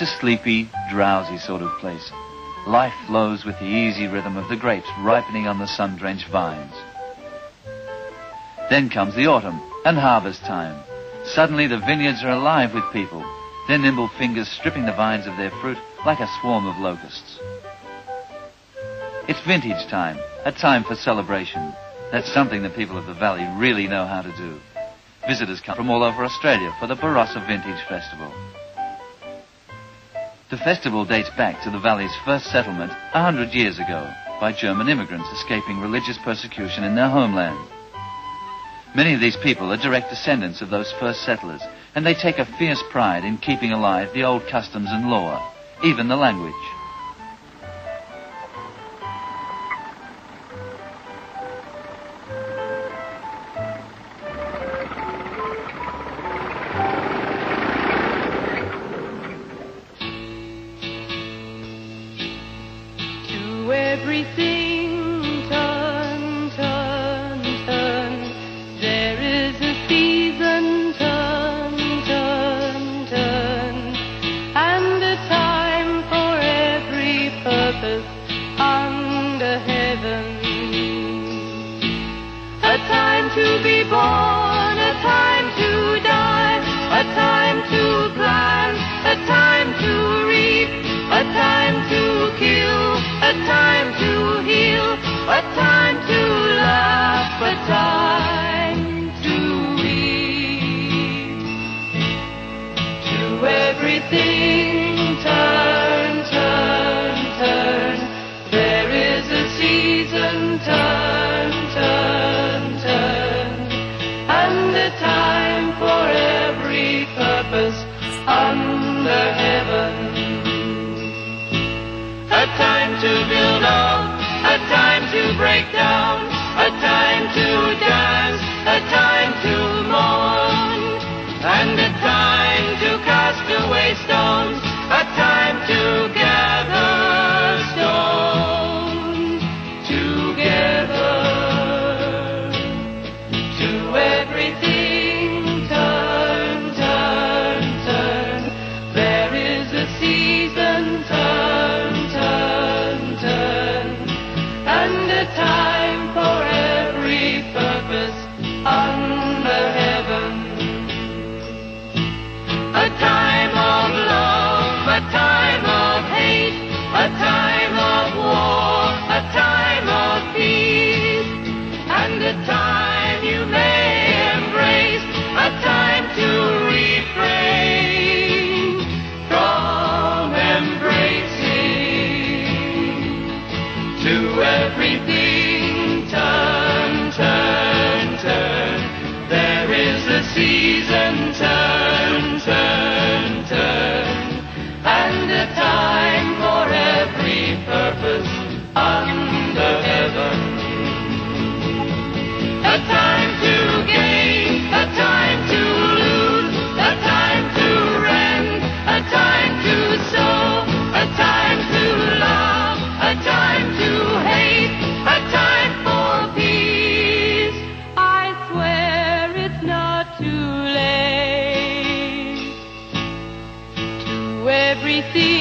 It's a sleepy, drowsy sort of place. Life flows with the easy rhythm of the grapes ripening on the sun-drenched vines. Then comes the autumn and harvest time. Suddenly the vineyards are alive with people, their nimble fingers stripping the vines of their fruit like a swarm of locusts. It's vintage time, a time for celebration. That's something the people of the valley really know how to do. Visitors come from all over Australia for the Barossa Vintage Festival. The festival dates back to the valley's first settlement a hundred years ago by German immigrants escaping religious persecution in their homeland. Many of these people are direct descendants of those first settlers, and they take a fierce pride in keeping alive the old customs and law, even the language. Everything turn, turn, turn. There is a season, turn, turn, turn. And a time for every purpose under heaven. A time to be born, a time to die, a time to plant, a time to reap, a time to kill, a time to heal, a time to laugh, a time to weep. To everything to build up, a time to break down, is everything